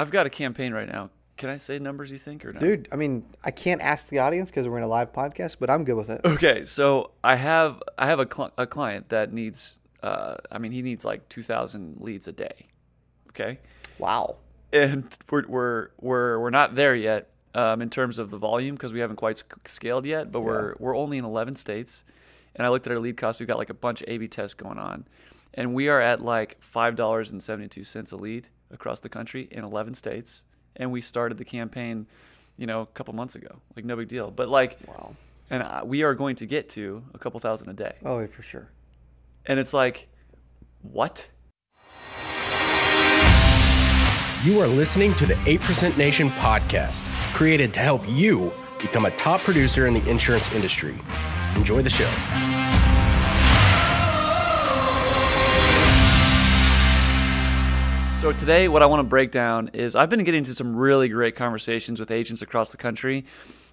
I've got a campaign right now. Can I say numbers? You think or no? Dude, I mean, I can't ask the audience because we're in a live podcast, but I'm good with it. Okay, so I have I have a cl- a client that needs. Uh, I mean, he needs like two thousand leads a day. Okay, Wow. and we're we're we're we're not there yet um, in terms of the volume because we haven't quite sc- scaled yet. But we're we're only in eleven states, and I looked at our lead cost. We've got like a bunch of A/B tests going on, and we are at like five dollars and seventy two cents a lead across the country in eleven states. And we started the campaign, you know, a couple months ago. Like no big deal. But like, Wow. and uh, we are going to get to a couple thousand a day. Oh, yeah, for sure. And it's like, what? You are listening to the 8% Nation podcast, created to help you become a top producer in the insurance industry. Enjoy the show. So today, what I want to break down is I've been getting into some really great conversations with agents across the country.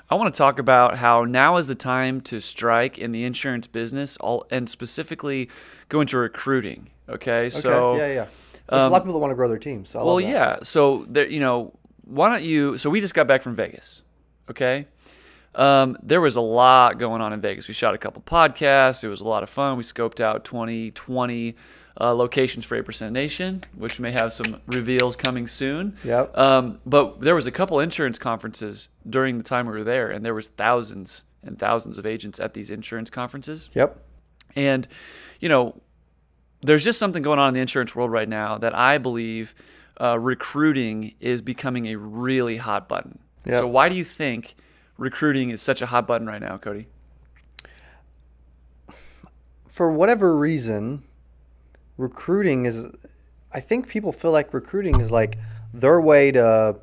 I want to talk about how now is the time to strike in the insurance business, all and specifically go into recruiting. Okay, Okay. so yeah, yeah. There's a lot of um, people that want to grow their teams. So well, yeah. So there, you know, why don't you? So we just got back from Vegas. Okay. Um, there was a lot going on in Vegas. We shot a couple podcasts. It was a lot of fun. We scoped out 20, 20 uh, locations for 8% Nation, which may have some reveals coming soon. Yep. Um, but there was a couple insurance conferences during the time we were there, and there was thousands and thousands of agents at these insurance conferences. Yep. And, you know, there's just something going on in the insurance world right now that I believe uh, recruiting is becoming a really hot button. Yep. So, why do you think recruiting is such a hot button right now, Cody? For whatever reason, recruiting is. I think people feel like recruiting is like their way to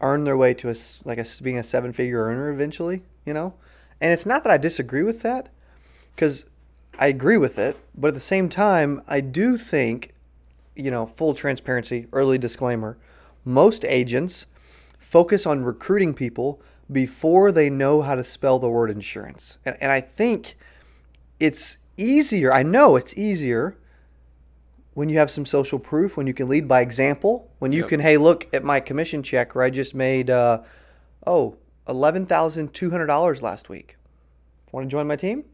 earn their way to a like a being a seven figure earner eventually. You know, and it's not that I disagree with that, because I agree with it, but at the same time, I do think, you know, full transparency, early disclaimer, most agents focus on recruiting people before they know how to spell the word insurance. And, and I think it's easier, I know it's easier when you have some social proof, when you can lead by example, when you Yep. can, hey, look at my commission check where I just made, uh, oh, $11,200 last week. Want to join my team?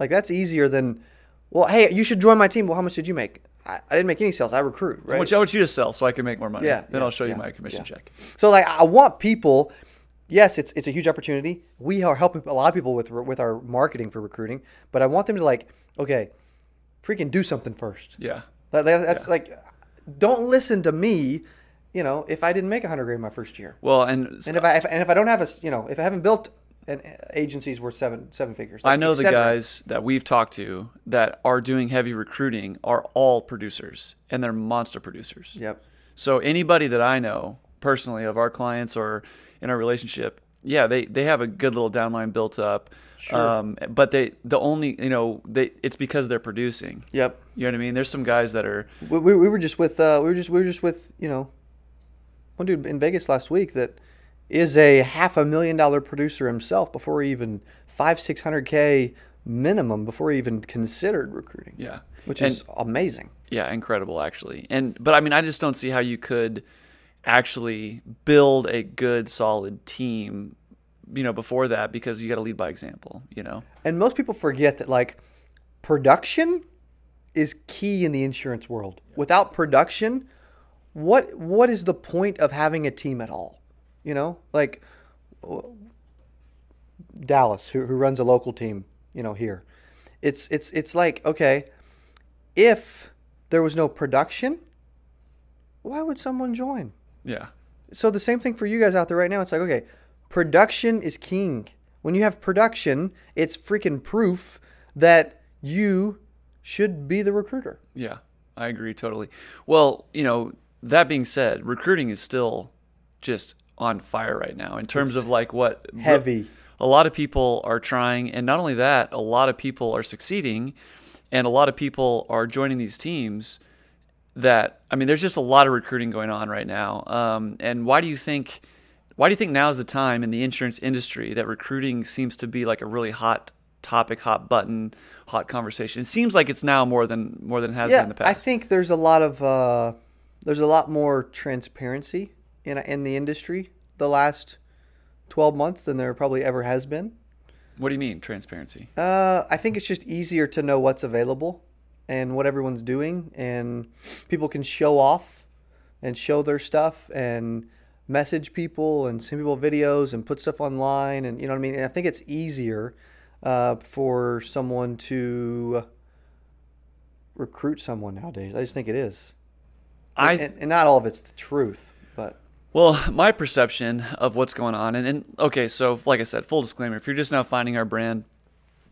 Like that's easier than, well, hey, you should join my team. Well, how much did you make? I, I didn't make any sales. I recruit, right? Which I want you to sell so I can make more money. Yeah, Then yeah, I'll show you yeah, my commission yeah. check. So like I want people. Yes, it's it's a huge opportunity. We are helping a lot of people with with our marketing for recruiting, but I want them to like, okay, freaking do something first. Yeah. That, that- that's like, don't listen to me. You know, if I didn't make a hundred grand my first year, Well, and, and if I if, and if I don't have a you know if I haven't built an agencies worth seven seven figures, I know the guys that we've talked to that are doing heavy recruiting are all producers and they're monster producers. Yep. So anybody that I know personally of our clients or in our relationship, yeah, they, they have a good little downline built up. Sure. Um, but they the only you know they it's because they're producing. Yep. You know what I mean? There's some guys that are We, we, we were just with uh, we were just we were just with you know one dude in Vegas last week that is a half a million dollar producer himself before he even five six hundred k minimum before he even considered recruiting. yeah, which And- is amazing. Yeah, incredible actually. And but I mean, I just don't see how you could actually build a good solid team, you know, before that because you got to lead by example, you know. And most people forget that like production is key in the insurance world. Without production, what what is the point of having a team at all? You know, like Dallas, who, who runs a local team, you know, here. It's it's it's like okay, if there was no production, why would someone join? Yeah. So the same thing for you guys out there right now. It's like, okay, production is king. When you have production, it's freaking proof that you should be the recruiter. Yeah, I agree totally. Well, you know, that being said, recruiting is still just on fire right now in terms of like what Heavy. A lot of people are trying, and not only that, a lot of people are succeeding, and a lot of people are joining these teams. That I mean, there's just a lot of recruiting going on right now. Um, and why do you think? Why do you think now is the time in the insurance industry that recruiting seems to be like a really hot topic, hot button, hot conversation? It seems like it's now more than more than it has been Yeah, in the past. I think there's a lot of uh, there's a lot more transparency in in the industry the last 12 months than there probably ever has been. What do you mean transparency? Uh, I think it's just easier to know what's available and what everyone's doing, and people can show off and show their stuff and message people and send people videos and put stuff online, and you know what I mean. And I think it's easier uh, for someone to recruit someone nowadays. I just think it is. I and, and not all of it's the truth, but Well, my perception of what's going on, and, and okay, so like I said, full disclaimer: if you're just now finding our brand,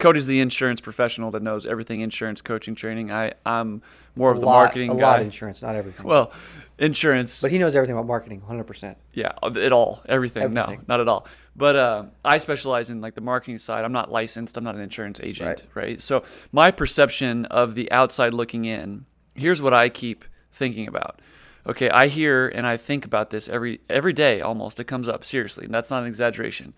Cody's the insurance professional that knows everything insurance, coaching, training. I I'm more of a the lot, marketing a guy. lot of insurance, not everything. well, insurance, but he knows everything about marketing, 100%. yeah, it all, everything. No, not at all. But uh, I specialize in like the marketing side. I'm not licensed. I'm not an insurance agent, right? So my perception of the outside looking in. Here's what I keep thinking about. Okay, I hear and I think about this every every day almost. It comes up seriously, and that's not an exaggeration.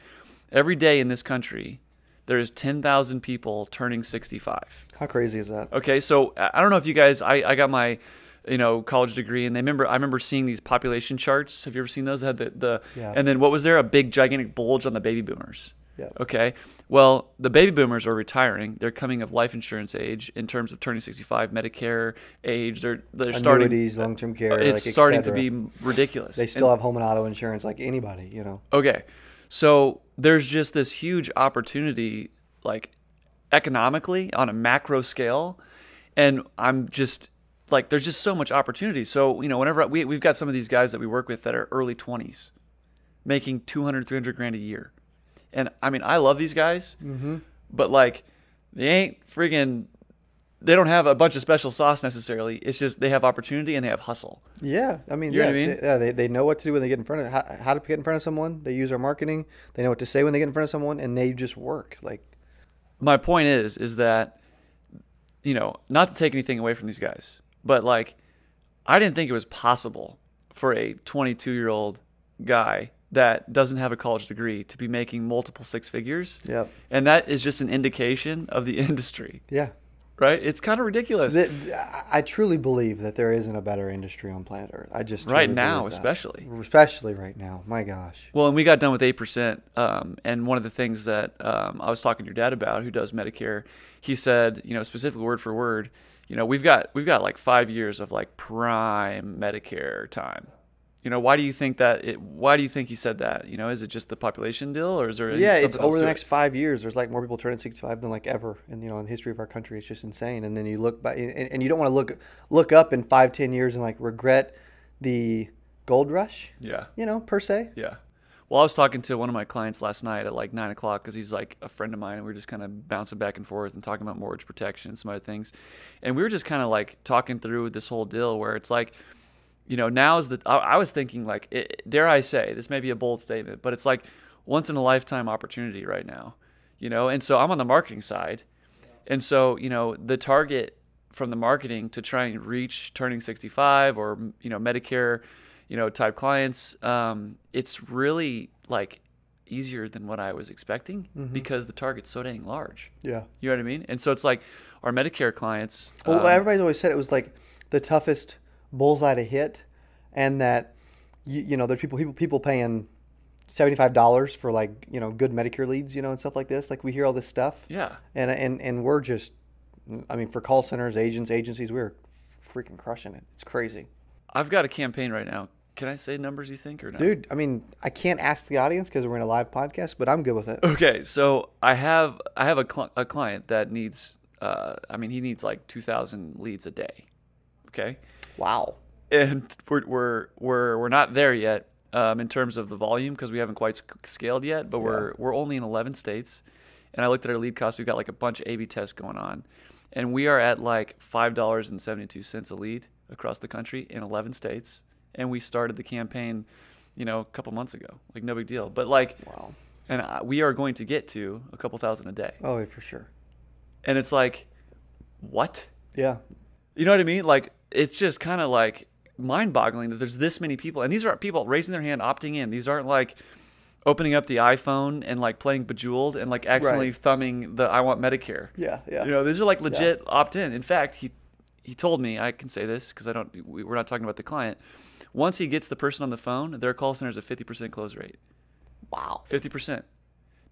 Every day in this country, there is 10,000 people turning 65. How crazy is that? Okay, so I don't know if you guys. I, I got my, you know, college degree, and they remember. I remember seeing these population charts. Have you ever seen those? That had the, the Yeah. and then what was there? A big gigantic bulge on the baby boomers. Yeah. Okay. Well, the baby boomers are retiring. They're coming of life insurance age in terms of turning 65, Medicare age. They're they're starting. Annuities, long-term care, It's like, starting to be ridiculous. They And- still have home and auto insurance like anybody, you know. Okay. So there's just this huge opportunity, like economically on a macro scale. And I'm just like, there's just so much opportunity. So, you know, whenever we, we've got some of these guys that we work with that are early 20s making 200, 300 grand a year. And I mean, I love these guys, mm-hmm. but like, they ain't friggin', they don't have a bunch of special sauce necessarily. It's just they have opportunity and they have hustle. Yeah, I mean, You know yeah, what I mean? They, yeah, they, they know what to do when they get in front of how, how to get in front of someone. They use our marketing. They know what to say when they get in front of someone, and they just work. Like, my point is is that you know not to take anything away from these guys but like i didn't think it was possible for a 22 year old guy that doesn't have a college degree to be making multiple six figures Yep. and that is just an indication of the industry yeah, right it's kind of ridiculous Th- I truly believe that there isn't a better industry on planet Earth. I just Right now, especially. especially right now. My gosh. Well, and we got done with eight percent, um, and one of the things that um, I was talking to your dad about, who does Medicare, he said, you know, specifically word for word, you know, we've got we've got like five years of like prime Medicare time. You know, why do you think that? It, why do you think he said that? You know, is it just the population deal, or is there? Yeah, it's over the to it? next five years. There's like more people turning 65 than like ever, in you know, in the history of our country. It's just insane. And then you look back, and, and you don't want to look look up in five, ten years and like regret the gold rush. Yeah. You know, per se. Yeah. Well, I was talking to one of my clients last night at like nine o'clock because he's like a friend of mine, and we are just kind of bouncing back and forth and talking about mortgage protection and some other things. And we were just kind of like talking through this whole deal where it's like, you know, now is the. I, I was thinking like, it, dare I say, this may be a bold statement, but it's like once in a lifetime opportunity right now, you know. And so I'm on the marketing side, and so you know the target from the marketing to try and reach turning 65 or you know Medicare, you know type clients, um, it's really like easier than what I was expecting because the target's so dang large. Yeah. You know what I mean? And so it's like our Medicare clients. Well, um, everybody's always said it was like the toughest bullseye to hit, and that you, you know there's people people people paying seventy five dollars for like you know good Medicare leads, you know, and stuff like this. Like we hear all this stuff, yeah. and and and we're just, I mean, for call centers, agents, agencies, we're freaking crushing it. It's crazy, I've got a campaign right now. Can I say numbers you think or no? dude. I mean, I can't ask the audience because we're in a live podcast, but I'm good with it. Okay, so I have I have a, cl- a client that needs uh, I mean he needs like 2000 leads a day. Okay? Wow. and we're we're we're, we're not there yet um, in terms of the volume because we haven't quite sc- scaled yet. But we're we're only in 11 states, and I looked at our lead cost. We've got like a bunch of A/B tests going on, and we are at like five dollars and 72 cents a lead across the country in 11 states. And we started the campaign, you know, a couple months ago. Like no big deal. But like, Wow. and uh, we are going to get to a couple thousand a day. Oh, yeah, for sure. And it's like, what? Yeah. You know what I mean? Like it's just kind of like mind-boggling that there's this many people, and these are people raising their hand, opting in. These aren't like opening up the iPhone and like playing Bejeweled and like accidentally Right. thumbing the "I want Medicare." Yeah. Yeah. You know, these are like legit opt-in. In fact, he he told me I can say this because I don't. We, we're not talking about the client. Once he gets the person on the phone, their call center is a 50% close rate. Wow. 50%.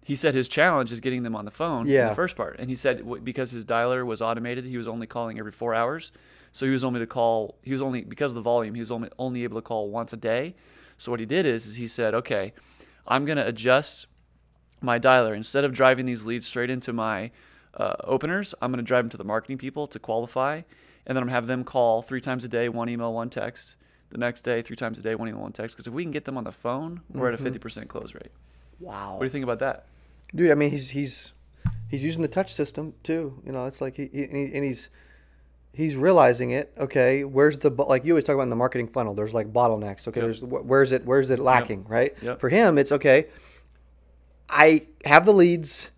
He said his challenge is getting them on the phone. in the first part, and he said because his dialer was automated, he was only calling every four hours. So he was only to call. He was only because of the volume. He was only only able to call once a day. So what he did is, is he said, okay, I'm gonna adjust my dialer instead of driving these leads straight into my uh, openers. I'm gonna drive them to the marketing people to qualify, and then I'm gonna have them call three times a day, one email, one text. The next day, three times a day, one email, one text. Because if we can get them on the phone, we're at a 50% close rate. Wow. What do you think about that? Dude, I mean, he's he's he's using the touch system too. You know, it's like he, he he- and he's he's realizing it. Okay, where's the like you always talk about in the marketing funnel? There's like bottlenecks. Okay, Yep. there's where's it where's it lacking? Right. Yep. For him, it's okay. I have the leads.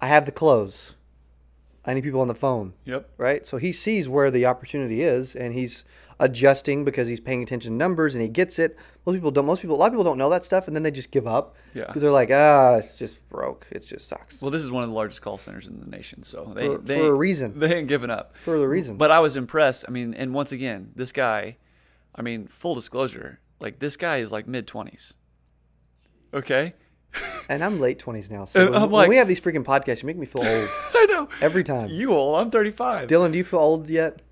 I have the close. I need people on the phone. Yep. Right. So he sees where the opportunity is, and he's adjusting because he's paying attention to numbers and he gets it. Most people don't. Most people. A lot of people don't know that stuff, and then they just give up. Yeah. Because they're like, ah, it's just broke. It just sucks. Well, this is one of the largest call centers in the nation, so they, For- they for a reason. They ain't giving up. For the reason. But I was impressed. I mean, and once again, this guy, I mean, full disclosure, like this guy is like mid twenties. Okay. And I'm late twenties now, so Uh, when, I'm when we have these freaking podcasts, you make me feel old I know. every time. You old? I'm 35. Dylan, do you feel old yet?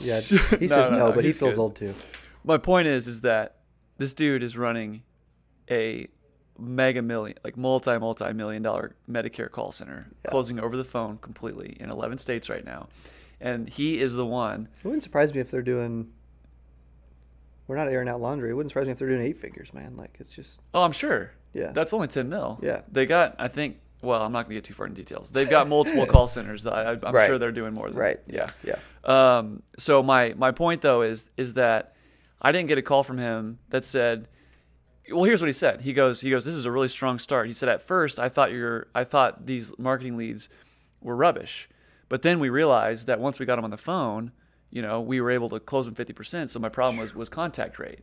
Yeah, he No, says no, no, no, but he feels good. old too. My point is, is that this dude is running a mega million, like multi multi million dollar Medicare call center, closing over the phone completely in 11 states right now, and he is the one. It wouldn't surprise me if they're doing. We're not airing out laundry. It wouldn't surprise me if they're doing eight figures, man. Like it's just Oh, I'm sure. Yeah. That's only 10 mil. Yeah. They got, I think. Well, I'm not gonna get too far into details. They've got multiple call centers. That I, I'm Right. sure they're doing more than right. Yeah. yeah. Um, so my my point though is is that I didn't get a call from him that said, well, here's what he said. He goes he goes this is a really strong start. He said at first I thought your I thought these marketing leads were rubbish, but then we realized that once we got them on the phone, you know, we were able to close them 50%. So my problem was was contact rate.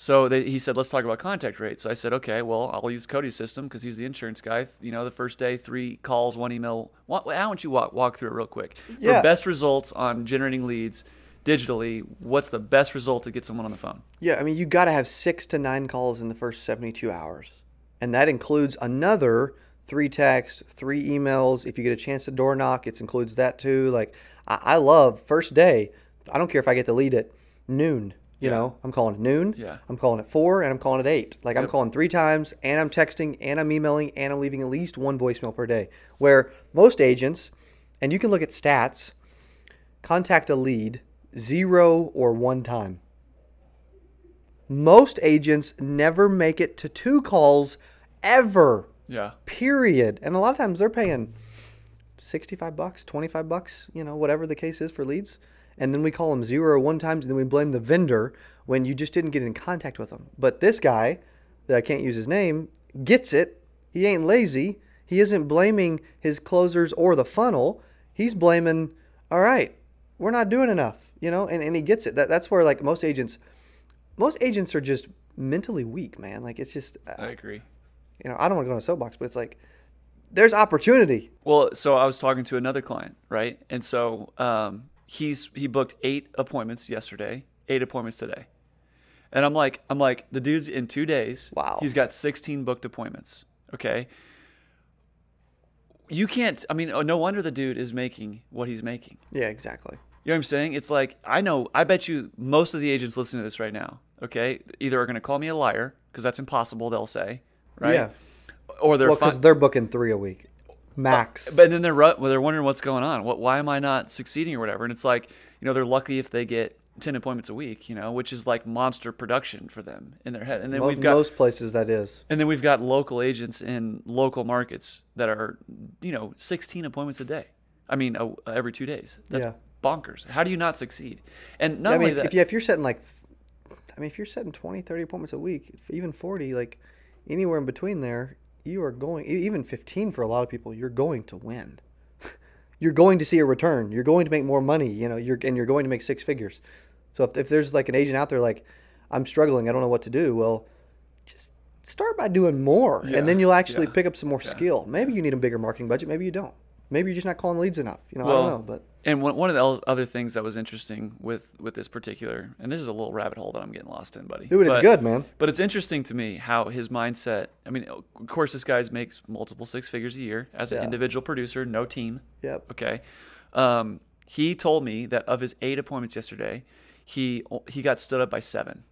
So they, he said, let's talk about contact rate. So I said, okay, well, I'll use Cody's system because he's the insurance guy. You know, the first day, three calls, one email. Why, why don't you walk, walk through it real quick? Yeah. For best results on generating leads digitally, what's the best result to get someone on the phone? Yeah, I mean, you got to have six to nine calls in the first 72 hours. And that includes another three texts, three emails. If you get a chance to door knock, it includes that too. Like, I, I love first day. I don't care if I get the lead at noon. You Yeah. know, I'm calling at noon. Yeah. I'm calling it four and I'm calling it eight. Like, I'm calling three times and I'm texting and I'm emailing and I'm leaving at least one voicemail per day. Where most agents, and you can look at stats, contact a lead zero or one time. Most agents never make it to two calls ever. Yeah. Period. And a lot of times they're paying 65 bucks, 25 bucks, you know, whatever the case is for leads. And then we call them zero or one times and then we blame the vendor when you just didn't get in contact with them. But this guy, that I can't use his name, gets it. He ain't lazy. He isn't blaming his closers or the funnel. He's blaming, all right, we're not doing enough, you know, and, and he gets it. That, that's where like most agents, most agents are just mentally weak, man. Like it's just, uh, I agree. you know, I don't want to go on a soapbox, but it's like there's opportunity. Well, so I was talking to another client, right? And so um, he's he booked eight appointments yesterday, eight appointments today, and I'm like, I'm like, the dude's in two days. Wow. He's got 16 booked appointments. Okay. You can't. I mean, oh, no wonder the dude is making what he's making. Yeah, exactly. You know what I'm saying? It's like I know. I bet you most of the agents listening to this right now, okay, either are going to call me a liar because that's impossible. They'll say, right? Yeah. Or they're Well, fi- because they're booking three a week, max. but then they're well, they're wondering what's going on. What why am I not succeeding or whatever? And it's like you know they're lucky if they get ten appointments a week, you know, which is like monster production for them in their head. And then Mo- we've got most places that is. and then we've got local agents in local markets that are you know sixteen appointments a day. I mean uh, every two days. That's Yeah. bonkers. How do you not succeed? And not I only mean, that, if, you, if you're setting like, I mean, if you're setting 20, 30 appointments a week, even 40, like anywhere in between there, you are going, even 15 for a lot of people, you're going to win. you're going to see a return. You're going to make more money, you know, you're, and you're going to make six figures. So if, if there's like an agent out there like, I'm struggling, I don't know what to do, well, just start by doing more. Yeah, And then you'll actually yeah, pick up some more skill. Maybe you need a bigger marketing budget, maybe you don't. Maybe you're just not calling leads enough. You know, I don't know, but And one, one of the other things that was interesting with with this particular, and this is a little rabbit hole that I'm getting lost in, buddy. dude, it's But- good, man. But it's interesting to me how his mindset. I mean, of course, this guy makes multiple six figures a year as an individual producer, no team. Yep. Okay. Um, he told me that of his eight appointments yesterday, he he got stood up by seven,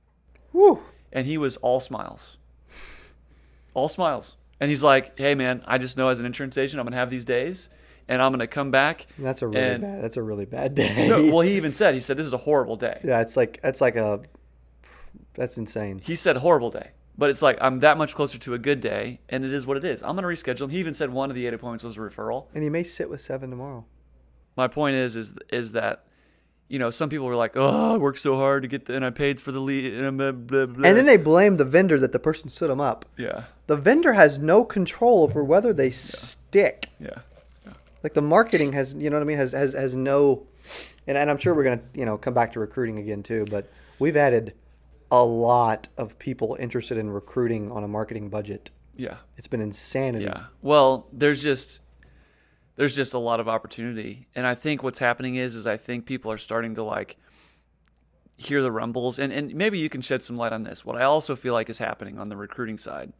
Woo. and he was all smiles. All smiles. And he's like, "Hey, man, I just know as an insurance agent, I'm gonna have these days, and I'm gonna come back." That's a really and- bad. That's a really bad day. No, well, he even said, he said, "This is a horrible day." yeah, it's like it's like a. That's insane. He said horrible day, but it's like I'm that much closer to a good day, and it is what it is. I'm gonna reschedule him. He even said one of the eight appointments was a referral. And he may sit with seven tomorrow. My point is, is is that, you know, some people were like, "Oh, I worked so hard to get the, and I paid for the lead," and blah, blah, blah. And then they blame the vendor that the person stood them up. yeah, The vendor has no control over whether they stick. yeah, Like the marketing has, you know what I mean, has has, has no. And, and I'm sure we're gonna, you know, come back to recruiting again too. But we've added a lot of people interested in recruiting on a marketing budget. yeah, It's been insanity. yeah. Well, there's just there's just a lot of opportunity, and I think what's happening is, is I think people are starting to like hear the rumbles, and and maybe you can shed some light on this. What I also feel like is happening on the recruiting side.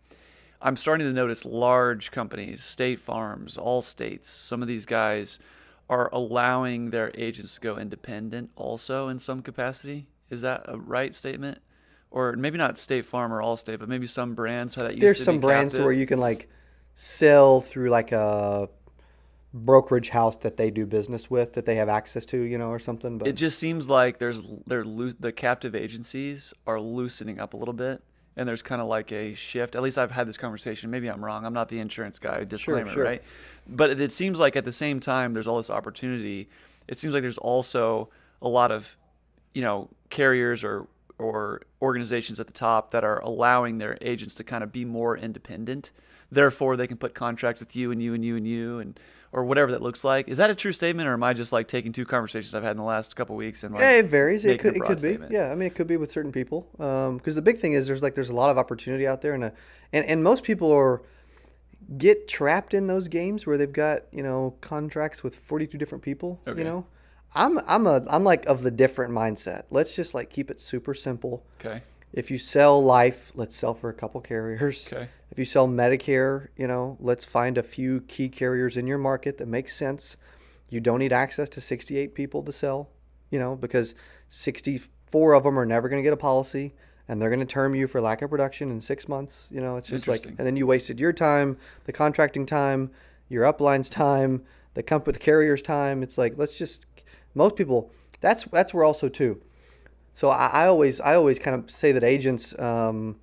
I'm starting to notice large companies, State Farms, all states, some of these guys are allowing their agents to go independent also in some capacity. Is that a right statement? Or maybe not State Farm or Allstate, but maybe some brands how that used There's some brands captive. where you can like sell through like a brokerage house that they do business with that they have access to, you know, or something. But it just seems like there's they're loo- the captive agencies are loosening up a little bit and there's kind of like a shift. At least i've had this conversation. Maybe i'm wrong. I'm not the insurance guy. Disclaimer sure. right? But it, it seems like at the same time there's all this opportunity. It seems like there's also a lot of you know carriers or or organizations at the top that are allowing their agents to kind of be more independent. Therefore they can put contracts with you and you and you and you and or whatever that looks like is that a true statement or am i just like taking two conversations i've had in the last couple weeks and like Yeah, it varies. It could, it could be. statement. Yeah, I mean, it could be with certain people. Um, because the big thing is, there's like there's a lot of opportunity out there, and a, and and most people are get trapped in those games where they've got you know contracts with 42 different people. Okay. You know, I'm I'm a I'm like of the different mindset. Let's just like keep it super simple. okay If you sell life, let's sell for a couple carriers. Okay. If you sell Medicare, you know, let's find a few key carriers in your market that makes sense. You don't need access to 68 people to sell, you know, because 64 of them are never going to get a policy and they're going to term you for lack of production in six months. You know, it's just like, and then you wasted your time, the contracting time, your upline's time, the company, the carrier's time. It's like, let's just, most people, that's, that's where also too. So I, I always I always kind of say that agents um,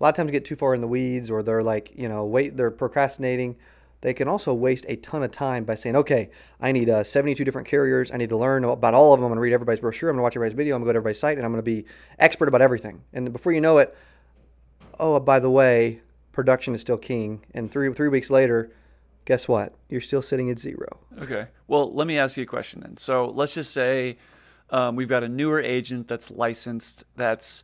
a lot of times get too far in the weeds or they're like you know wait they're procrastinating. They can also waste a ton of time by saying, okay, I need uh, 72 different carriers. I need to learn about all of them. I'm going to read everybody's brochure. I'm going to watch everybody's video. I'm going to go to everybody's site and I'm going to be expert about everything. And before you know it, oh, by the way, production is still king. And three three weeks later, guess what? You're still sitting at zero. Okay. Well, let me ask you a question then. So let's just say um, we've got a newer agent that's licensed that's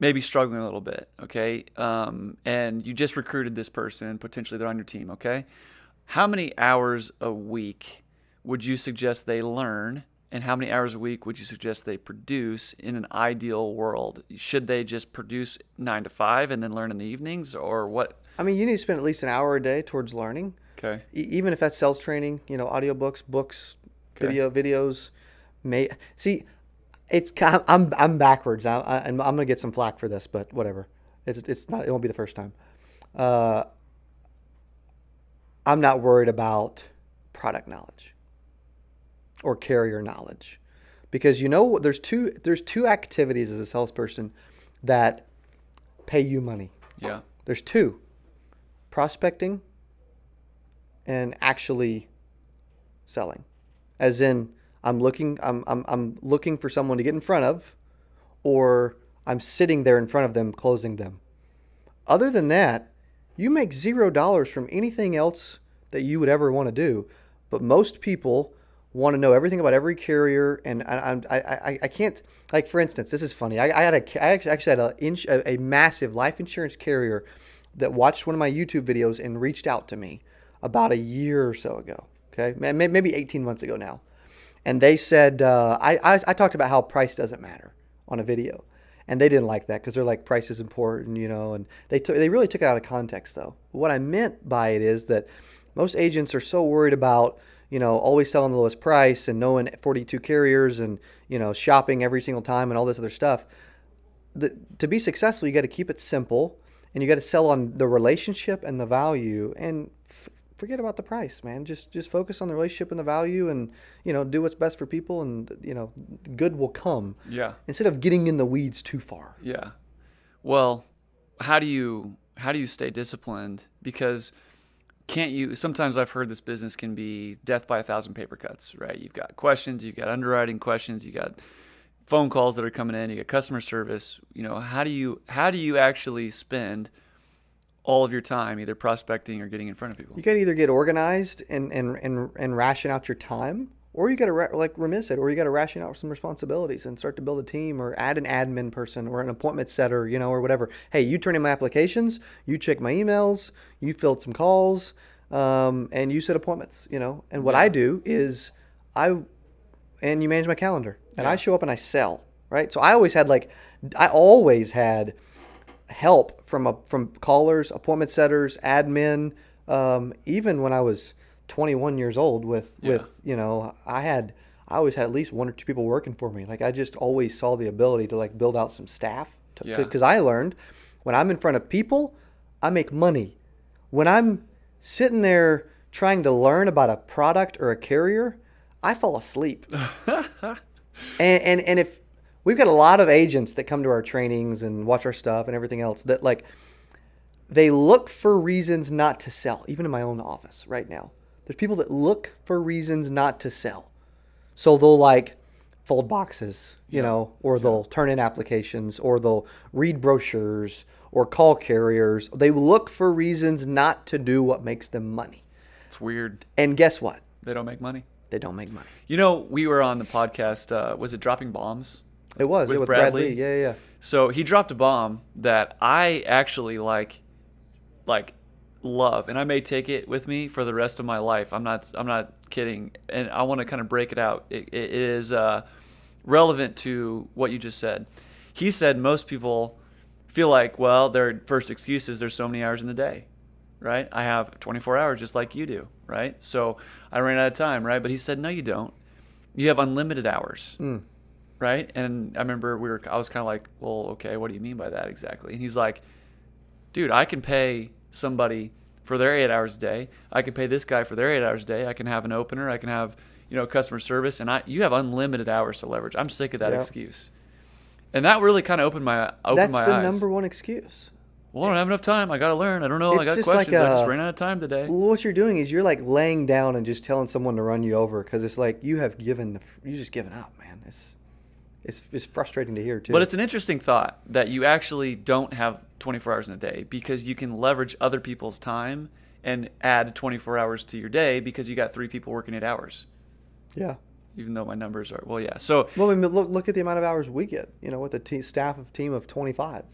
maybe struggling a little bit. Okay. Um, and you just recruited this person. Potentially they're on your team. Okay. How many hours a week would you suggest they learn? And how many hours a week would you suggest they produce in an ideal world? Should they just produce nine to five and then learn in the evenings, or what? I mean, you need to spend at least an hour a day towards learning. Okay. E- even if that's sales training, you know, audiobooks, books, Okay. video, videos. May see, it's. I'm I'm backwards. I, I, and I'm gonna get some flack for this, but whatever. It's it's not. It won't be the first time. Uh, I'm not worried about product knowledge or carrier knowledge because you know there's two there's two activities as a salesperson that pay you money. Yeah. There's two prospecting and actually selling. As in, I'm looking, I'm, I'm, I'm looking for someone to get in front of, or I'm sitting there in front of them, closing them. Other than that, you make zero dollars from anything else that you would ever want to do. But most people want to know everything about every carrier, and I, I, I, I can't. Like for instance, this is funny. I, I had a, I actually had a, ins- a, a massive life insurance carrier that watched one of my YouTube videos and reached out to me about a year or so ago. Okay, maybe 18 months ago now, and they said uh, I, I I talked about how price doesn't matter on a video, and they didn't like that because they're like price is important, you know, and they took they really took it out of context though. What I meant by it is that most agents are so worried about you know always selling the lowest price and knowing 42 carriers and you know shopping every single time and all this other stuff. The, to be successful, you got to keep it simple and you got to sell on the relationship and the value and forget about the price man just just focus on the relationship and the value and you know do what's best for people and you know good will come Yeah. instead of getting in the weeds too far Yeah. Well, how do you how do you stay disciplined? Because can't you sometimes I've heard this business can be death by a thousand paper cuts, right? You've got questions, you've got underwriting questions, you got phone calls that are coming in, you got customer service. You know, how do you how do you actually spend all of your time either prospecting or getting in front of people? you got to either get organized and and and, and ration out your time or you got to ra- like Remiss said, or you got to ration out some responsibilities and start to build a team, or add an admin person, or an appointment setter, you know, or whatever. Hey, you turn in my applications, you check my emails, you filled some calls, um, and you set appointments, you know. And what I do is, I and you manage my calendar, and I show up and I sell, right? So I always had like, I always had help from a, from callers, appointment setters, admin. Um, even when I was 21 years old, with with you know, I had I always had at least one or two people working for me. Like I just always saw the ability to like build out some staff. Yeah. Because I learned when I'm in front of people, I make money. When I'm sitting there trying to learn about a product or a carrier, I fall asleep. and, and and if we've got a lot of agents that come to our trainings and watch our stuff and everything else that like they look for reasons not to sell even in my own office right now there's people that look for reasons not to sell so they'll like fold boxes you know or they'll turn in applications or they'll read brochures or call carriers they look for reasons not to do what makes them money It's weird. and guess what They don't make money. they don't make money You know, we were on the podcast. Uh, was it dropping bombs? It was With yeah, with Bradley? Yeah yeah yeah So he dropped a bomb that I actually like, like, love, and I may take it with me for the rest of my life. I'm not, I'm not kidding, and I want to kind of break it out. It, it is uh, relevant to what you just said. He said most people feel like, well, their first excuse is there's so many hours in the day, right? I have 24 hours just like you do, right? So I ran out of time, right? But he said, no, you don't. You have unlimited hours right? And I remember we were, I was kind of like, well, okay, what do you mean by that exactly? And he's like, dude, I can pay somebody for their eight hours a day. I can pay this guy for their eight hours a day. I can have an opener. I can have, you know, customer service, and I, you have unlimited hours to leverage. I'm sick of that Yeah. excuse. And that really kind of opened my opened that's my the eyes. number one excuse Well, I don't have enough time. I got to learn. I don't know. I got just like questions. I just ran out of time today. what you're doing is you're like laying down and just telling someone to run you over because it's like you have given the you just given up man it's it's it's frustrating to hear too But it's an interesting thought that you actually don't have 24 hours in a day because you can leverage other people's time and add 24 hours to your day because you got three people working eight hours. yeah Even though my numbers are well, yeah. So well I mean, look look at the amount of hours we get you know with a te- staff of team of 25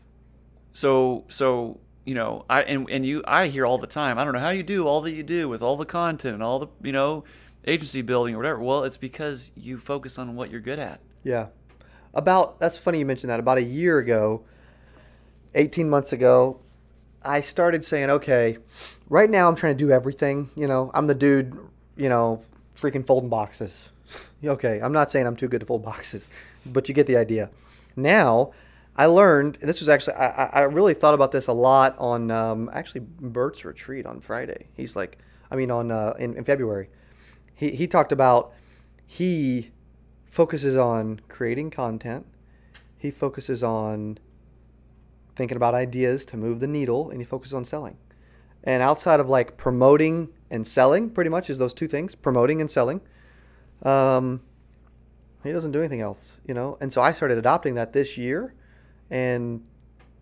so so you know I and and you I hear all the time. I don't know how you do all that you do with all the content and all the you know agency building or whatever. Well, it's because you focus on what you're good at. yeah about that's funny you mentioned that. About a year ago 18 months ago I started saying okay right now I'm trying to do everything you know I'm the dude you know freaking folding boxes. Okay I'm not saying I'm too good to fold boxes but you get the idea. Now I learned and this was actually I, I- really thought about this a lot on um, actually Bert's retreat on Friday. He's like I mean on uh, in, in February. He, he talked about he focuses on creating content. He focuses on thinking about ideas to move the needle and he focuses on selling. And outside of like promoting and selling pretty much is those two things promoting and selling um, he doesn't do anything else you know? And so i started adopting that this year and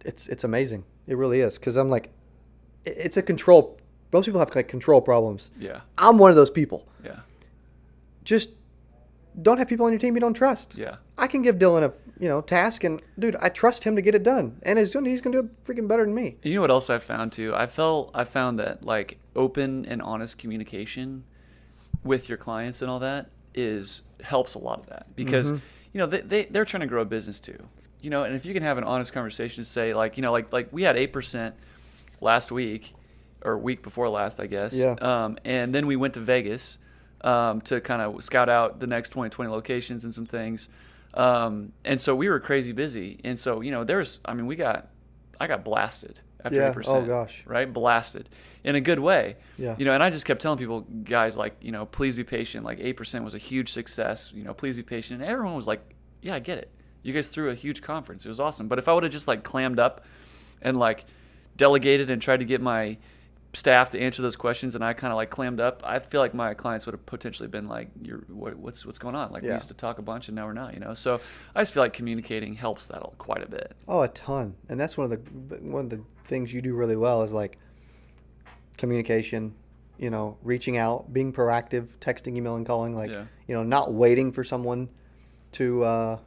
it's it's amazing. It really is because i'm like it's a control most people have like control problems. Yeah. i'm one of those people. Yeah. just don't have people on your team you don't trust Yeah. I can give Dylan a you know task, and dude, I trust him to get it done, and he's gonna he's gonna do it freaking better than me. You know what else I found too? I felt I found that like open and honest communication with your clients and all that is helps a lot of that because Mm-hmm. you know they, they they're trying to grow a business too you know and if you can have an honest conversation to say like you know like like we had 8% last week or week before last i guess Yeah. um, and then we went to vegas um, to kind of scout out the next 2020 locations and some things. Um, and so we were crazy busy. And so you know there's i mean we got i got blasted after Yeah. 8% Oh, gosh. right? Blasted in a good way. Yeah. you know and i just kept telling people guys like you know please be patient. Like 8% was a huge success. You know please be patient. And everyone was like yeah i get it. You guys threw a huge conference. It was awesome. But if i would have just like clammed up and like delegated and tried to get my staff to answer those questions and i kind of like clammed up i feel like my clients would have potentially been like you're what, what's what's going on like we Yeah. used to talk a bunch and now we're not you know so i just feel like communicating helps that quite a bit Oh, a ton. And that's one of the one of the things you do really well is like communication, you know, reaching out, being proactive, texting, emailing, and calling, like Yeah. you know, not waiting for someone to uh,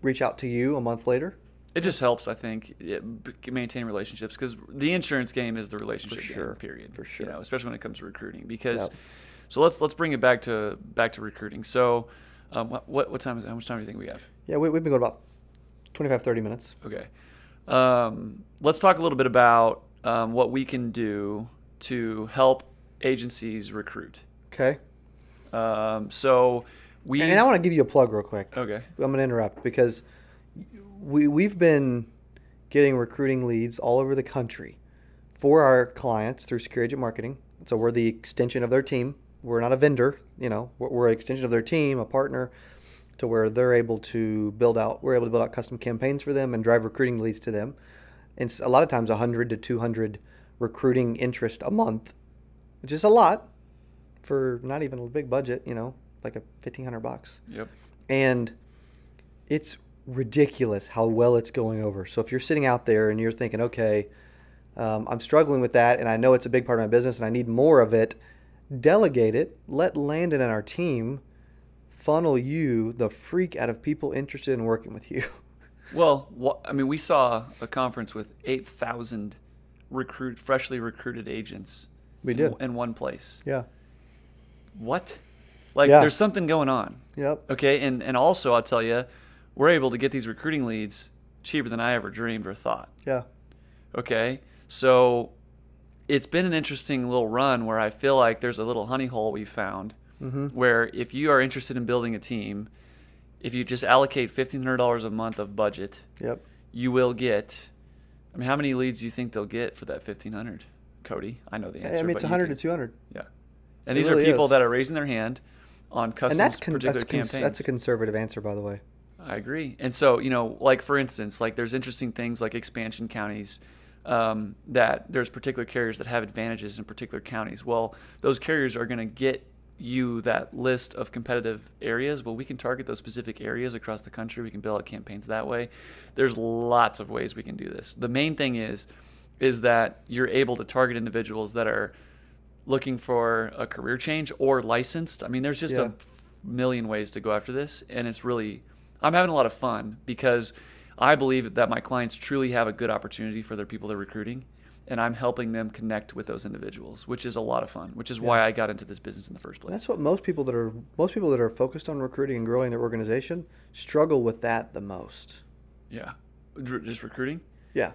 reach out to you a month later. It just helps, I think, it, maintain relationships because the insurance game is the relationship sure, game. Period. for You sure. know, especially when it comes to recruiting. Because, Yep. so let's let's bring it back to back to recruiting. So, um, what what time is? How much time do you think we have? Yeah, we, we've been going about 25, 30 minutes. Okay. Um, let's talk a little bit about um, what we can do to help agencies recruit. Okay. Um, so we And I want to give you a plug real quick. okay. I'm going to interrupt because we we've been getting recruiting leads all over the country for our clients through Secure Agent Marketing. So we're the extension of their team. We're not a vendor, you know. We're, we're an extension of their team, a partner, to where they're able to build out. We're able to build out custom campaigns for them and drive recruiting leads to them. And a lot of times, 100 to 200 recruiting interest a month, which is a lot for not even a big budget, you know, like a 1500 bucks Yep. and it's ridiculous how well it's going over. So if you're sitting out there and you're thinking, okay, um, I'm struggling with that, and I know it's a big part of my business, and I need more of it, delegate it. Let Landon and our team funnel you the freak out of people interested in working with you. Well, wha- I mean, we saw a conference with 8,000 recruit, freshly recruited agents. We in- did. in one place. yeah. What? Like, Yeah. there's something going on. Yep. Okay, and and also I'll tell you, we're able to get these recruiting leads cheaper than I ever dreamed or thought. Yeah. Okay, so it's been an interesting little run where I feel like there's a little honey hole we found Mm-hmm. where if you are interested in building a team, if you just allocate fifteen hundred dollars a month of budget, Yep. you will get. I mean, how many leads do you think they'll get for that fifteen hundred, Cody? I know the answer. I mean, it's but 100 to 200. Yeah, and It these really are people is. that are raising their hand on custom And that's, con- particular that's, cons- campaigns. that's a conservative answer, by the way. I agree. And so, you know, like for instance, like there's interesting things like expansion counties um, that there's particular carriers that have advantages in particular counties. Well, those carriers are going to get you that list of competitive areas. Well, we can target those specific areas across the country. We can build out campaigns that way. There's lots of ways we can do this. The main thing is, is that you're able to target individuals that are looking for a career change or licensed. I mean, there's just Yeah. a million ways to go after this, and it's really I'm having a lot of fun because I believe that my clients truly have a good opportunity for their people they're recruiting, and I'm helping them connect with those individuals, which is a lot of fun. Which is why I got into this business in the first place. That's what most people that are most people that are focused on recruiting and growing their organization struggle with that the most. yeah, just recruiting. Yeah.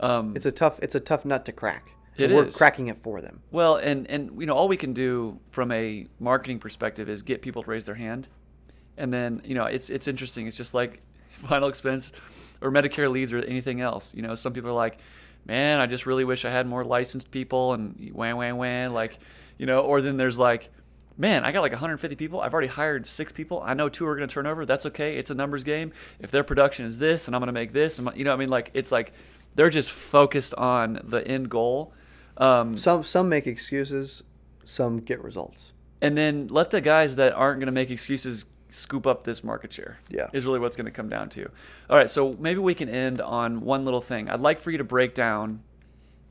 Um, It's a tough it's a tough nut to crack. It we're is. cracking it for them. Well, and and you know, all we can do from a marketing perspective is get people to raise their hand, and then you know, it's it's interesting. It's just like final expense or Medicare leads or anything else. You know, some people are like, man, I just really wish I had more licensed people and wham wham wham, like, you know, or then there's like. Man, I got like 150 people. I've already hired six people. I know two are going to turn over. That's okay. It's a numbers game. If their production is this, and I'm going to make this, and you know, I mean, like it's like they're just focused on the end goal. Um, Some some make excuses, some get results. and then let the guys that aren't going to make excuses scoop up this market share. Yeah. Is really what's going to come down to. All right, so maybe we can end on one little thing. I'd like for you to break down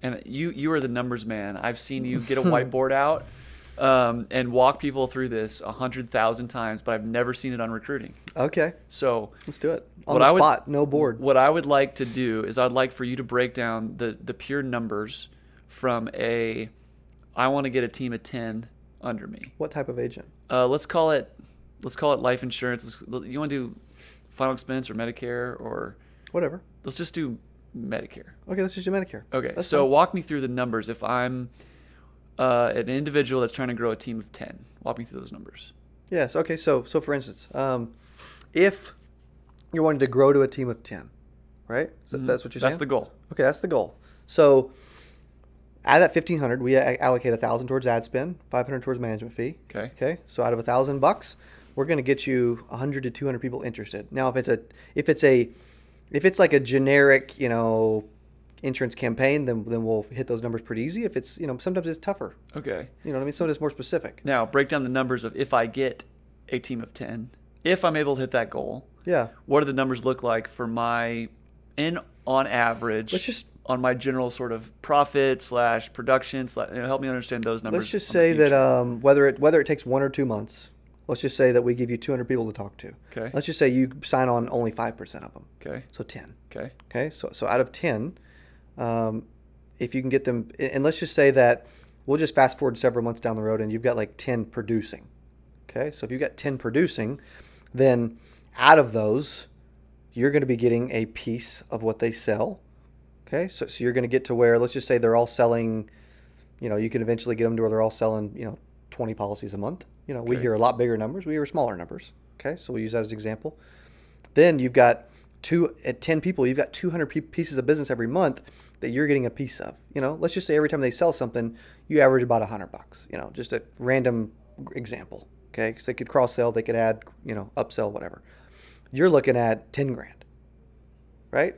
and you you are the numbers man. I've seen you get a whiteboard out um, and walk people through this a hundred thousand times, but I've never seen it on recruiting. Okay, So let's do it. On the I would- spot, no board. what I would like to do is I'd like for you to break down the the pure numbers from a I want to get a team of 10 under me. What type of agent? Uh, let's call it let's call it life insurance. Let's, you want to do final expense or Medicare or Whatever. let's just do Medicare. Okay, let's just do Medicare. Okay, That's so fine. walk me through the numbers. If I'm uh, an individual that's trying to grow a team of ten, walk me through those numbers. Yes. Okay. So, so for instance, um, if you're wanting to grow to a team of ten, right? So that's what you're Mm-hmm. That's the goal. Okay, that's the goal. So, out of that fifteen hundred, we allocate a thousand towards ad spend, five hundred towards management fee. Okay. Okay. So out of a thousand bucks, we're going to get you hundred to two hundred people interested. Now, if it's a if it's a if it's like a generic, you know, insurance campaign, then then we'll hit those numbers pretty easy. If it's you know sometimes it's tougher. Okay. You know what I mean? Sometimes it's more specific. Now break down the numbers of if I get a team of ten, if I'm able to hit that goal. Yeah. What do the numbers look like for my in on average? Let's just- on my general sort of profit slash production slash you know, help me understand those numbers. Let's just say that um, whether it whether it takes one or two months, let's just say that we give you 200 people to talk to. Okay. Let's just say you sign on only five percent of them, okay, so 10. okay, Okay. So so out of 10, um, if you can get them, and let's just say that we'll just fast forward several months down the road, and you've got like 10 producing. Okay. So if you've got 10 producing, then out of those, you're going to be getting a piece of what they sell. Okay. So so you're going to get to where let's just say they're all selling you know, you can eventually get them to where they're all selling, you know, 20 policies a month. You know, we hear a lot bigger numbers. We hear smaller numbers. Okay, so we'll use that as an example. Then you've got two at 10 people, you've got 200 pieces of business every month that you're getting a piece of. You know, let's just say every time they sell something, you average about 100 bucks. You know, just a random example. Okay, because they could cross sell, they could add, you know, upsell, whatever. You're looking at 10 grand, right?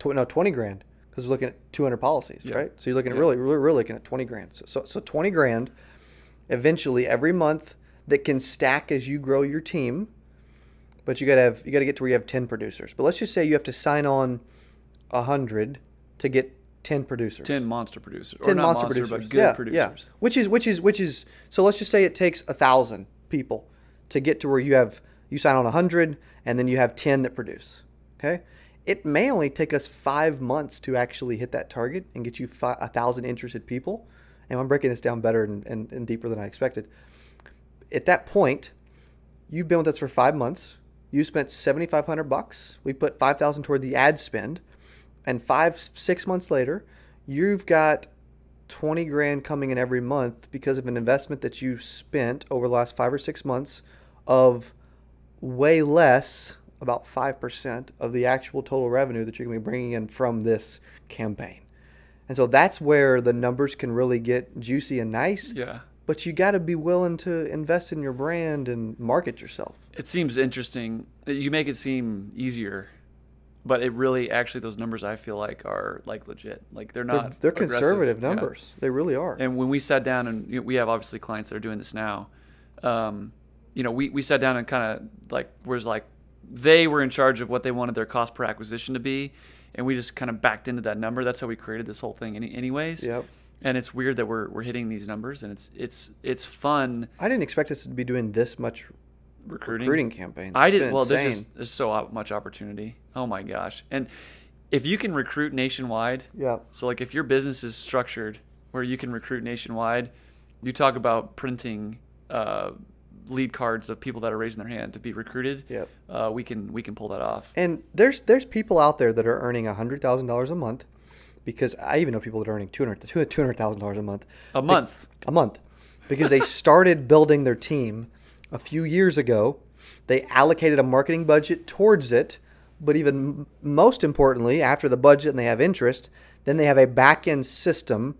Tw- no, 20 grand because we're looking at 200 policies, Yeah. right? So you're looking at Yeah. really, really, really looking at 20 grand. So, so, so 20 grand eventually every month that can stack as you grow your team. But you gotta have you gotta get to where you have 10 producers. But let's just say you have to sign on 100 to get 10 producers. ten monster producers or 10 not monster, monster, producers. but good yeah, producers. Yeah. Which is which is which is so let's just say it takes a thousand people to get to where you have you sign on a hundred and then you have 10 that produce. Okay. It may only take us five months to actually hit that target and get you a thousand interested people. And I'm breaking this down better and, and, and deeper than I expected. At that point, you've been with us for five months. You spent 7,500 bucks. We put 5,000 toward the ad spend, and five six months later, you've got 20 grand coming in every month because of an investment that you spent over the last five or six months of way less, about 5% of the actual total revenue that you're going to be bringing in from this campaign. And so that's where the numbers can really get juicy and nice. Yeah. But you got to be willing to invest in your brand and market yourself. It seems interesting. You make it seem easier, but it really actually those numbers I feel like are like legit. Like they're They're, not. they're aggressive. conservative Yeah. numbers. They really are. And when we sat down and you know, we have obviously clients that are doing this now, um, you know, we, we sat down and kind of like was like they were in charge of what they wanted their cost per acquisition to be, and we just kind of backed into that number. That's how we created this whole thing, any, anyways. Yep. And it's weird that we're, we're hitting these numbers, and it's it's it's fun I didn't expect us to be doing this much recruiting. recruiting campaigns. I did been well. There's insane. just there's so much opportunity. Oh my gosh! And if you can recruit nationwide, Yeah. So like if your business is structured where you can recruit nationwide, you talk about printing uh, lead cards of people that are raising their hand to be recruited. Yep. Uh, we can we can pull that off. And there's there's people out there that are earning hundred thousand dollars a month, because I even know people that are earning two hundred two hundred thousand dollars a month. A month. a month because they started building their team a few years ago. They allocated a marketing budget towards it, but even m- most importantly, after the budget and they have interest, then they have a back end system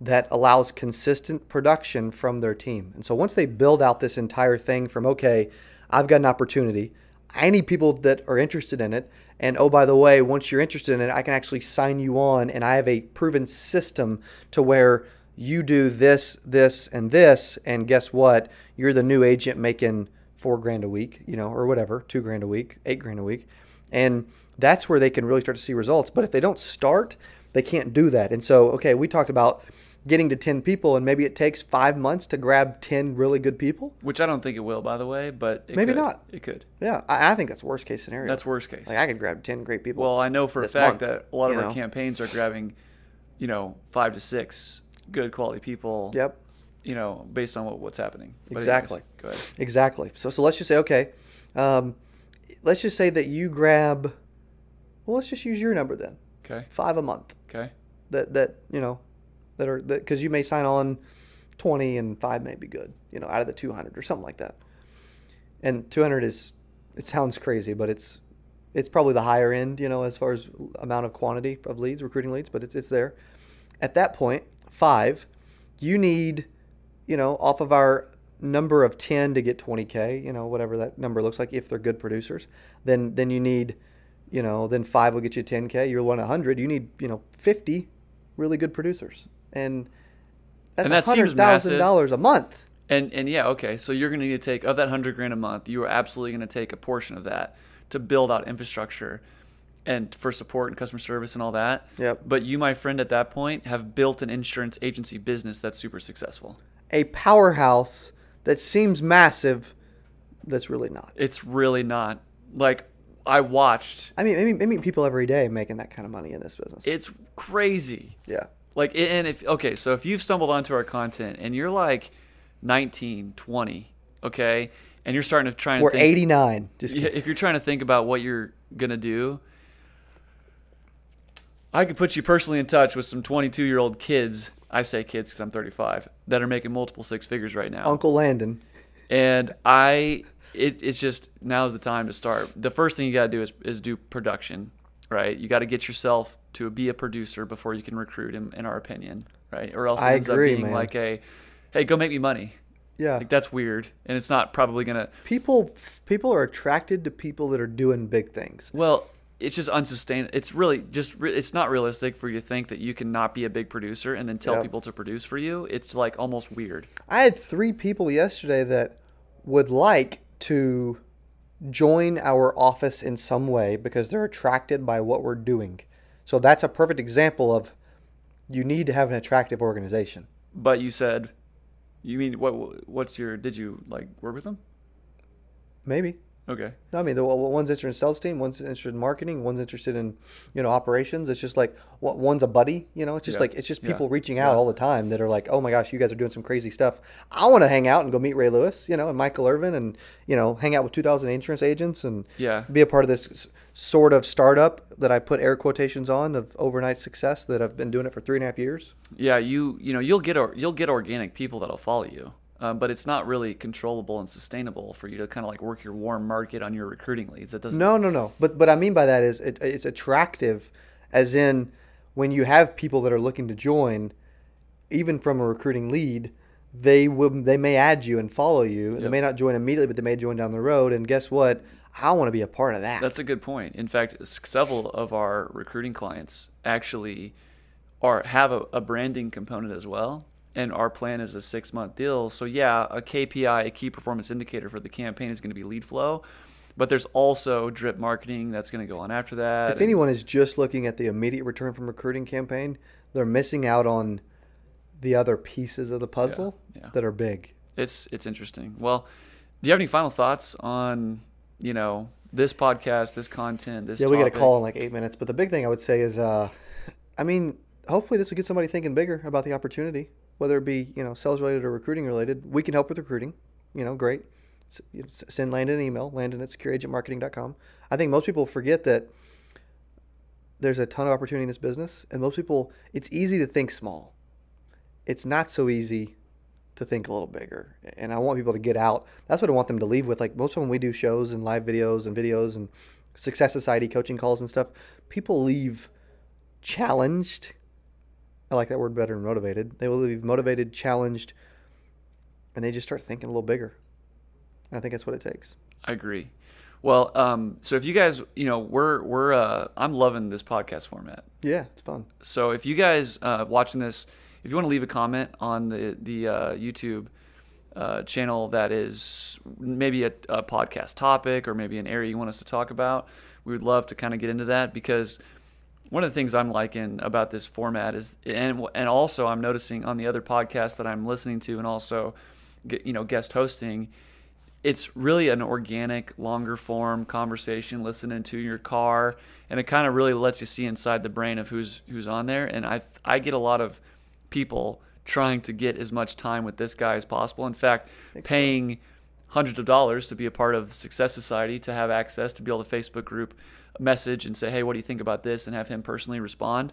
that allows consistent production from their team. And so once they build out this entire thing from, okay, I've got an opportunity, I need people that are interested in it. And oh, by the way, once you're interested in it, I can actually sign you on, and I have a proven system to where you do this, this, and this, and guess what? You're the new agent making four grand a week, you know, or whatever, two grand a week, eight grand a week, and that's where they can really start to see results. But if they don't start, they can't do that. And so, okay, we talked about getting to 10 people, and maybe it takes five months to grab 10 really good people. Which I don't think it will, by the way, but it Maybe could. not. It could. Yeah, I, I think that's worst case scenario. That's worst case. Like I could grab 10 great people. well, I know for a fact month, that a lot of you our campaigns are grabbing, you know, five to six good quality people. Yep. you know, based on what, what's happening. But anyways, Exactly. go ahead. Exactly. So so let's just say okay, um, let's just say that you grab. Well, let's just use your number then. Okay. Five a month. Okay. That that you know, that are that because you may sign on twenty and five may be good. You know, out of the two hundred or something like that. And two hundred is it sounds crazy, but it's it's probably the higher end. You know, as far as amount of quantity of leads, recruiting leads, but it's it's there. At that point, five, you need, you know, off of our number of 10 to get 20k you know whatever that number looks like if they're good producers then then you need you know then five will get you 10k you're one 100 you need you know 50 really good producers and that's And that hundred thousand dollars a month And and yeah, okay. So you're going to need to take of that hundred grand a month. You are absolutely going to take a portion of that to build out infrastructure and for support and customer service and all that. Yep. But you, my friend, at that point, have built an insurance agency business that's super successful. a powerhouse that seems massive that's really not It's really not like I watched. i mean I mean, I mean people every day making that kind of money in this business It's crazy. yeah Like and if okay, so if you've stumbled onto our content and you're like 19, 20, okay, and you're starting to try and we're think, 89 just Yeah, if you're trying to think about what you're gonna do, I could put you personally in touch with some 22 year old kids. I say kids because I'm 35 that are making multiple six figures right now. uncle landon And I, it, it's just now's the time to start. The first thing you got to do is, is do production, right? You got to get yourself to be a producer before you can recruit, in, in our opinion, right? Or else it I ends agree, up being man. like a, hey, go make me money. yeah Like that's weird, and it's not probably gonna. people people are attracted to people that are doing big things Well, it's just unsustainable. It's really just re- it's not realistic for you to think that you can not be a big producer and then tell Yep. people to produce for you. It's like almost weird. I had three people yesterday that would like to join our office in some way because they're attracted by what we're doing. So that's a perfect example of you need to have an attractive organization. But you said, you mean what? What's your? Did you like work with them? Maybe. Okay. No, I mean, the one's interested in sales team, one's interested in marketing, one's interested in, you know, operations. It's just like what one's a buddy, you know. It's just Yeah. like it's just Yeah. people reaching out all the time that are like, oh my gosh, you guys are doing some crazy stuff. I want to hang out and go meet Ray Lewis, you know, and Michael Irvin, and you know, hang out with 2,000 insurance agents and Yeah. be a part of this sort of startup that I put air quotations on of overnight success that I've been doing it for three and a half years. Yeah. You you know you'll get or, you'll get organic people that'll follow you. Um, but it's not really controllable and sustainable for you to kind of like work your warm market on your recruiting leads. That doesn't. No, no, no. But what I mean by that is it, it's attractive, as in when you have people that are looking to join, even from a recruiting lead, they will they may add you and follow you. They may not join immediately, but they may join down the road. And guess what? I want to be a part of that. That's a good point. In fact, several of our recruiting clients actually are have a, a branding component as well. And our plan is a six month deal. So yeah, a KPI, a key performance indicator for the campaign is going to be lead flow, but there's also drip marketing that's going to go on after that. if anyone is just looking at the immediate return from recruiting campaign, they're missing out on the other pieces of the puzzle yeah. that are big. it's it's interesting. Well, do you have any final thoughts on you know this podcast, this content, this? Yeah, we got a call in like eight minutes. But the big thing I would say is, uh, I mean, hopefully this will get somebody thinking bigger about the opportunity, whether it be you know sales related or recruiting related. We can help with recruiting. You know, great. S- Send Landon an email, Landon at secureagentmarketing.com. I think most people forget that there's a ton of opportunity in this business, and most people, it's easy to think small. It's not so easy to think a little bigger. And I want people to get out. That's what I want them to leave with. Like most of when we do shows and live videos and videos and Success Society coaching calls and stuff, people leave challenged. I like that word better than motivated. They will leave motivated, challenged, and they just start thinking a little bigger. And I think that's what it takes. I agree. Well, um, so if you guys, you know, we're we're uh, I'm loving this podcast format. Yeah, it's fun. So if you guys uh, watching this, if you want to leave a comment on the the uh, YouTube uh, channel that is maybe a, a podcast topic or maybe an area you want us to talk about, we would love to kind of get into that because one of the things I'm liking about this format is, and and also I'm noticing on the other podcasts that I'm listening to and also, you know, guest hosting, it's really an organic, longer form conversation. Listening to your car, and it kind of really lets you see inside the brain of who's who's on there. And I I get a lot of people trying to get as much time with this guy as possible. In fact, paying hundreds of dollars to be a part of the Success Society, to have access, to be able to Facebook group message and say, hey, what do you think about this? And have him personally respond.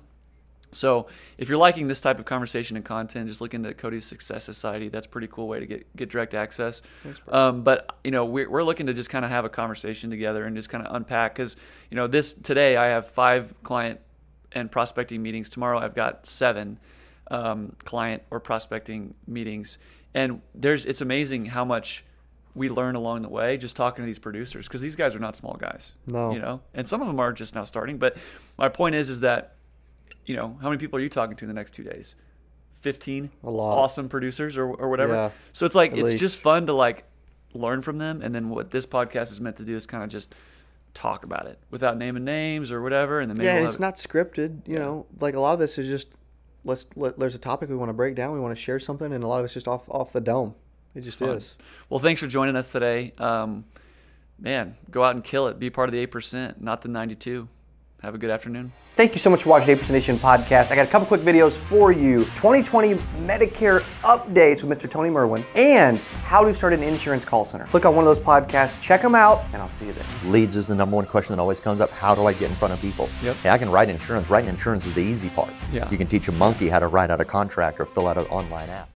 So if you're liking this type of conversation and content, just look into Cody's Success Society. That's a pretty cool way to get, get direct access. Um, but you know, we're, we're looking to just kind of have a conversation together and just kind of unpack because you know this today I have five client and prospecting meetings. Tomorrow I've got seven um, client or prospecting meetings, and there's it's amazing how much we learn along the way just talking to these producers because these guys are not small guys. No. you know, and some of them are just now starting. But my point is, is that you know, how many people are you talking to in the next two days? 15 A lot. awesome producers or, or whatever. Yeah, so it's like, it's least. just fun to like learn from them. And then what this podcast is meant to do is kind of just talk about it without naming names or whatever. And then maybe Yeah, we'll it's not scripted. You know, like a lot of this is just let's let, there's a topic we want to break down. We want to share something, and a lot of it's just off off the dome. It just fun. is. Well, thanks for joining us today. Um, man, go out and kill it. Be part of the 8%, not the 92. Have a good afternoon. Thank you so much for watching 8% Nation podcast. I got a couple quick videos for you 2020 Medicare updates with Mr. Tony Merwin and how to start an insurance call center. Click on one of those podcasts, check them out, and I'll see you there. Leads is the number one question that always comes up. How do I get in front of people? Yep. Hey, I can write insurance. Writing insurance is the easy part. Yeah. You can teach a monkey how to write out a contract or fill out an online app.